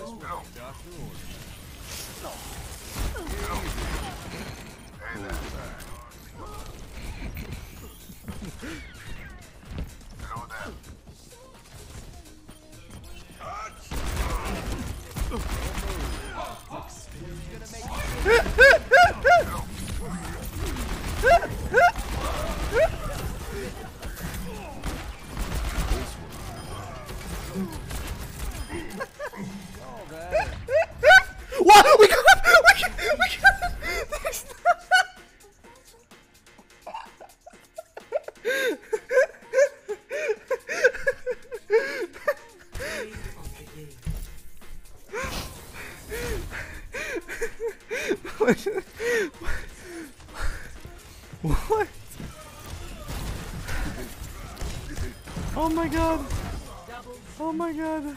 Orders. What? What? what? Oh my god. Oh my god.